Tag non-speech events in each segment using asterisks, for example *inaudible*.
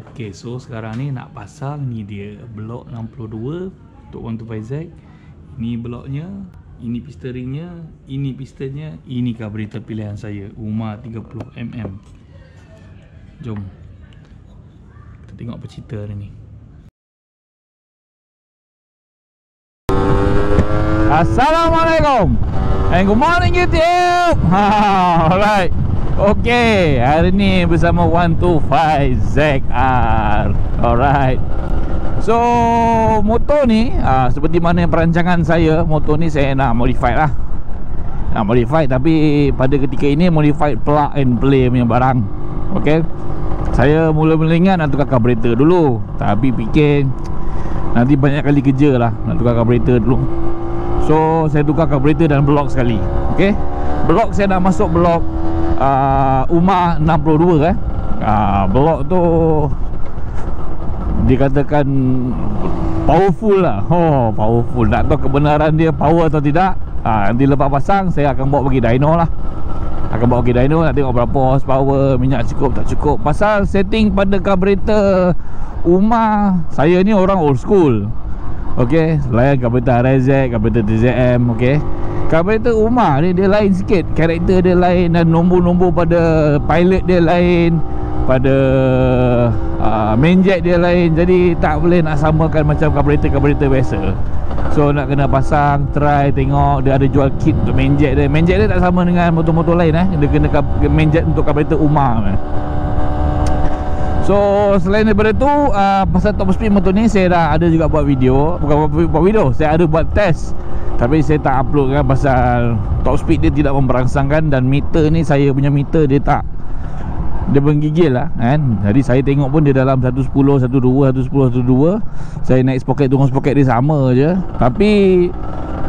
Okay, so sekarang ni nak pasang ni dia blok 62 untuk 125Z. Ini bloknya, ini piston ringnya, ini pistonnya, ini carburetor pilihan saya, UMA 30mm. Jom. Kita tengok apa cerita hari ni. Assalamualaikum And good morning YouTube *laughs* Alright Okay Hari ni bersama 125ZR Alright. So Motor ni uh, Seperti mana perancangan saya Motor ni saya nak modify lah. Nak modify Tapi pada ketika ini Modify plug and play punya barang. Okay Saya mula melingat nak tukar carburetor dulu. Tapi fikir Nanti banyak kali kerja lah Nak tukar carburetor dulu. So saya tukar carburetor dan blok sekali. Okay Blok saya dah masuk blok uh, UMA 62 eh? Uh, Blok tu Dikatakan Powerful lah. Oh powerful. Nak tahu kebenaran dia power atau tidak? Uh, Nanti lepas pasang Saya akan bawa pergi dyno lah. Akan bawa pergi dyno Nak tengok berapa horsepower Minyak cukup tak cukup. Pasal setting pada carburetor UMA Saya ni orang old school. Okey, layan carburetor RZ, carburetor TZM, okey. Carburetor Umar ni dia lain sikit. Karakter dia lain dan nombor-nombor pada pilot dia lain, pada uh, main jet dia lain. Jadi tak boleh nak samakan macam carburetor-carburetor biasa. So nak kena pasang, try tengok dia ada jual kit untuk main jet dia. Main jet dia tak sama dengan motor-motor lain eh. Dia kena main jet untuk carburetor Umar. Eh. So selain daripada tu uh, Pasal top speed motor ni Saya dah ada juga buat video Bukan buat video Saya ada buat test Tapi saya tak upload kan Pasal top speed dia tidak memberangsangkan Dan meter ni Saya punya meter dia tak Dia menggigil lah kan? Jadi saya tengok pun dia dalam 110, 12, 110, 112 Saya naik sprocket turun sprocket dia sama je. Tapi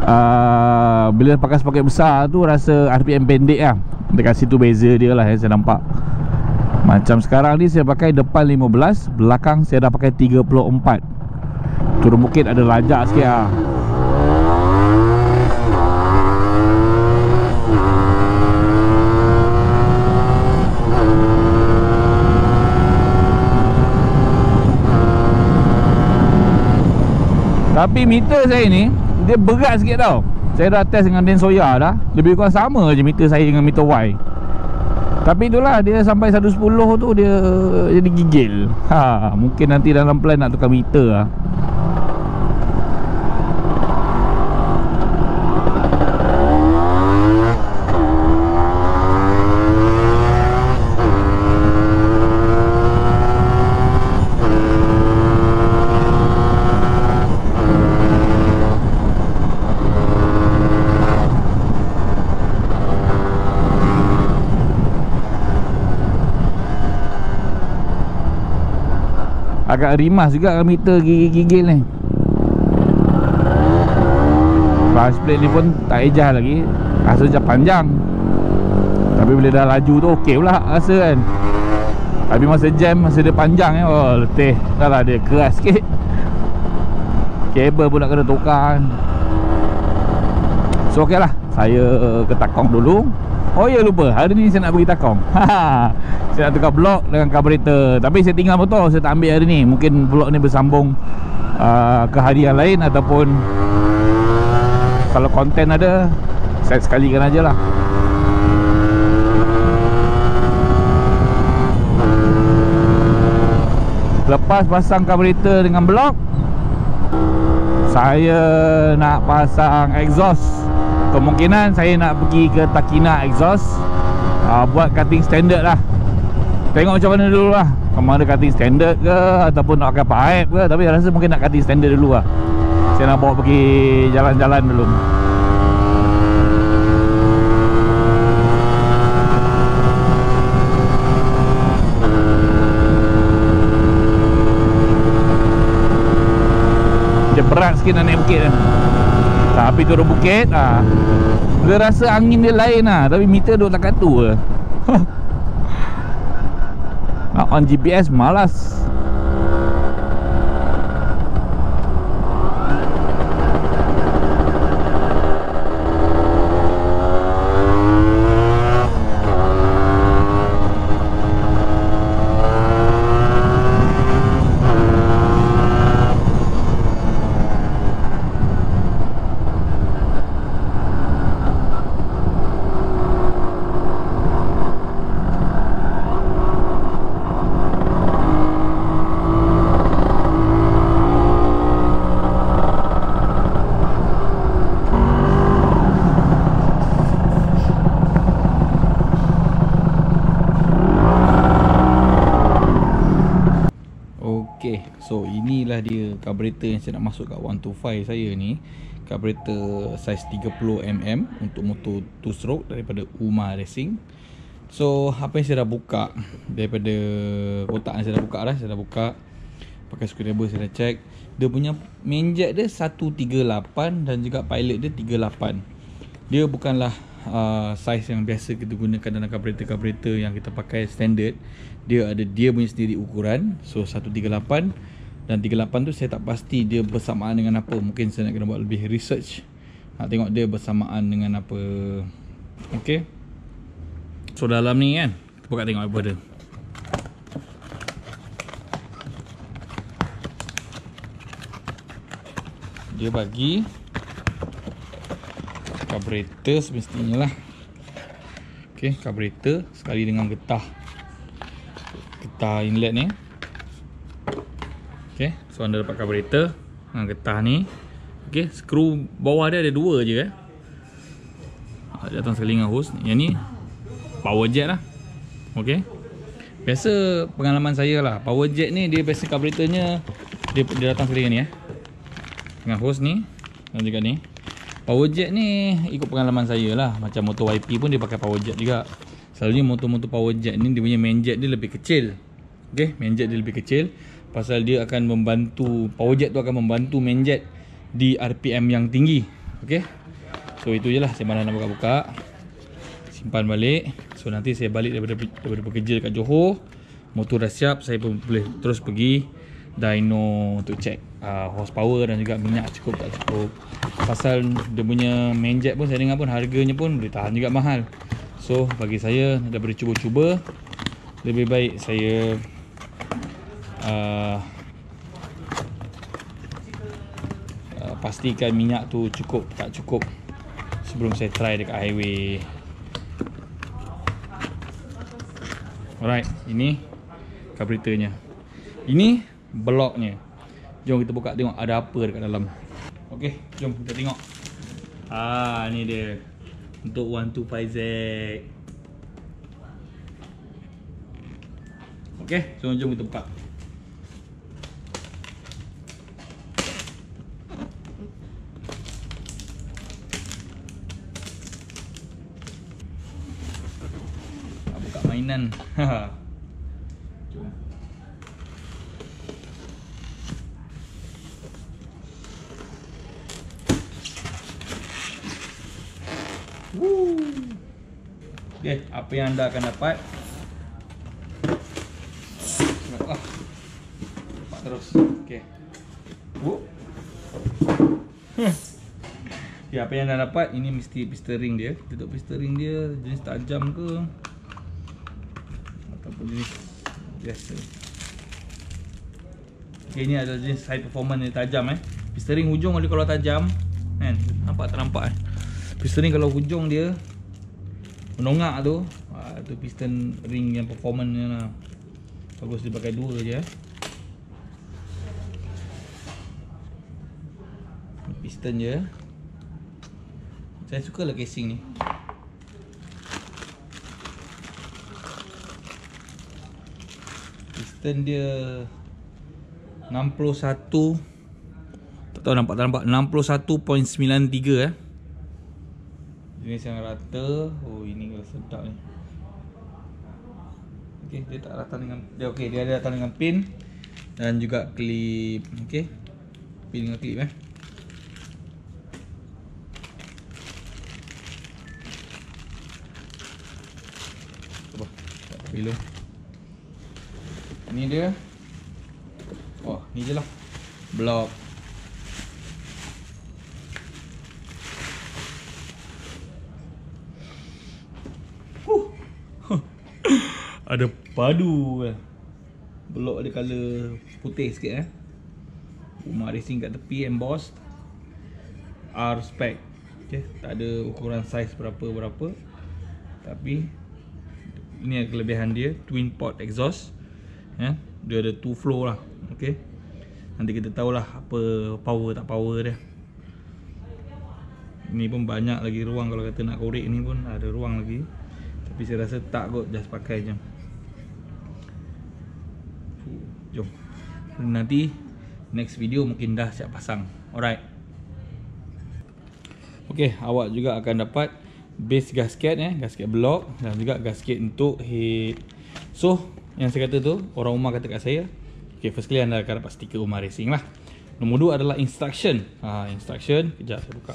uh, Bila pakai sprocket besar tu Rasa RPM pendek lah. Dekat situ beza dia lah yang saya nampak. Macam sekarang ni saya pakai depan 15 Belakang saya dah pakai 34 Turun bukit ada lajak sikit lah Tapi meter saya ni Dia berat sikit tau Saya dah test dengan Densoya dah Lebih kurang sama je meter saya dengan meter Y tapi itulah dia sampai 110 tu dia jadi gigil. Ha, mungkin nanti dalam plan nak tukar meter lah. Agak rimas juga meter gigil-gigil ni. Flash plate ni pun tak ejah lagi. Rasa macam panjang. Tapi bila dah laju tu okey pula rasa kan. Tapi masa jam masa dia panjang eh Oh letih. Dah lah dia keras sikit. Kabel pun nak kena tukar kan. So okey lah. Saya ke Takong dulu Oh ya lupa. Hari ni saya nak pergi Takong *laughs* Saya nak tukar blok dengan carburetor. Tapi saya tinggal motor Saya tak ambil hari ni. Mungkin blok ni bersambung uh, Ke hari yang lain Ataupun Kalau konten ada Saya sekalikan aja lah. Lepas pasang carburetor dengan blok Saya nak pasang exhaust Kemungkinan saya nak pergi ke Takina Exhaust uh, Buat cutting standard lah. Tengok macam mana dulu lah. Sama ada cutting standard ke Ataupun nak pakai pipe ke Tapi saya rasa mungkin nak cutting standard dulu lah. Saya nak bawa pergi jalan-jalan dulu. Dia berat sikit nak naik bukit kan tapi turun bukit ah. Dia rasa angin dia lain lah Tapi meter duduk tak tu ke? *laughs* Nak on GPS malas Okay, so inilah dia carburetor yang saya nak masuk kat 125 saya ni Carburetor saiz 30mm untuk motor 2 stroke daripada Uma Racing. So, apa yang saya dah buka daripada kotak yang saya dah buka dah Saya dah buka pakai screwdriver saya dah check. Dia punya main jack dia 138 dan juga pilot dia 38 Dia bukanlah uh, size yang biasa kita gunakan dalam carburetor-carburetor yang kita pakai standard. Dia ada dia punya sendiri ukuran so 138 dan 38 tu saya tak pasti dia bersamaan dengan apa. Mungkin saya nak kena buat lebih research. Nak tengok dia bersamaan dengan apa. Ok so dalam ni kan kita buka tengok apa dia. Dia bagi carburetor semestinya lah. Ok carburetor sekali dengan getah. Getah inlet ni so anda dapat carburetor dengan getah ni. Ok skru bawah dia ada dua je eh. Datang sekali dengan hose yang ni power jet lah. Ok biasa pengalaman saya lah power jet ni dia biasa carburetornya dia, dia datang sekali ni eh. Dengan hose ni dan juga ni. Power jet ni ikut pengalaman saya lah. Macam motor YP pun dia pakai power jet juga. Selalunya motor-motor power jet ni Dia punya main jet dia lebih kecil. Okay, main jet dia lebih kecil Pasal dia akan membantu Power jet tu akan membantu main jet Di RPM yang tinggi. Okay So itu je lah mana nak buka-buka. Simpan balik. So nanti saya balik daripada, daripada bekerja dekat Johor. Motor dah siap Saya pun boleh terus pergi dyno untuk check uh, horsepower dan juga minyak cukup tak cukup. Pasal dia punya main jet pun saya dengar pun harganya pun boleh tahan juga mahal. So bagi saya daripada cuba-cuba lebih baik saya uh, uh, pastikan minyak tu cukup tak cukup sebelum saya try dekat highway. Alright ini carburetornya ini bloknya. Jom kita buka tengok ada apa dekat dalam. Ok, jom kita tengok. Ah, ni dia. Untuk 125Z Ok, so jom kita buka Mainan Haha Okay, apa yang anda akan dapat? Ah. Dapat terus. Okay okay, apa yang anda dapat? Ini mesti piston ring dia. Kita tengok piston ring dia. Jenis tajam ke jenis Biasa Okay, ini adalah jenis high performance yang tajam eh. Piston ring hujung dia kalau tajam Kan, nampak tak nampak eh. Piston ring kalau hujung dia menongak tu ha, tu piston ring yang performance ni lah. Bagus dia pakai dua je eh. piston je. Saya suka lah casing ni piston dia 61 tak tahu nampak tak nampak. 61.93 eh. Jenis yang rata. Oh ini kalau sedap ni. Okey dia tak rata dengan dia okey dia ada datang dengan pin dan juga klip okey. Pin dengan klip eh. Dulu ini dia oh ni je lah blok *laughs* ada padu eh. Blok ada color putih sikit eh. Rumah racing kat tepi embossed. R spec. Okay, tak ada ukuran saiz berapa-berapa. Tapi ini kelebihan dia, twin port exhaust. Ya, dia ada two flow lah. Okay, Nanti kita tahulah apa power tak power dia. Ini pun banyak lagi ruang kalau kata nak korek ni pun ada ruang lagi. Tapi saya rasa tak kot just pakai je. Jom Nanti next video mungkin dah siap pasang. Alright. Okay, awak juga akan dapat base gasket eh, gasket block dan juga gasket untuk head. So, yang saya kata tu, orang rumah kata kat saya, okay, first kali anda akan dapat stiker rumah racing lah. Nombor dua adalah instruction. Ha, instruction, kejap saya buka.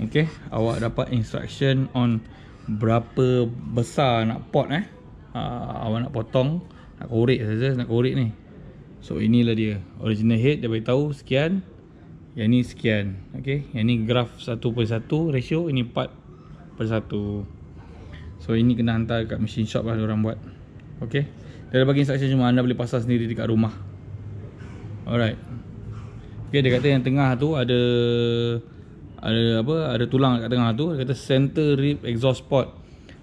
Okay, awak dapat instruction on berapa besar nak pot eh. Uh, awak nak potong, nak korek saja, nak korek ni. So inilah dia. Original head dia beritahu sekian. Yang ni sekian. Okay, yang ni graf 1 per 1 ratio, ini 4 per 1. So ini kena hantar kat machine shop lah orang buat. Okay. Dia dah bagi instruction cuma anda boleh pasang sendiri dekat rumah. Alright. Okay, dia kata yang tengah tu ada ada apa ada tulang kat tengah tu kata center rib exhaust port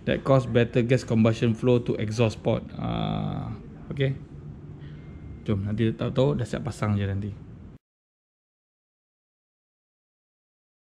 that cause better gas combustion flow to exhaust port. Ah uh, okey jom nanti tahu tahu dah siap pasang je nanti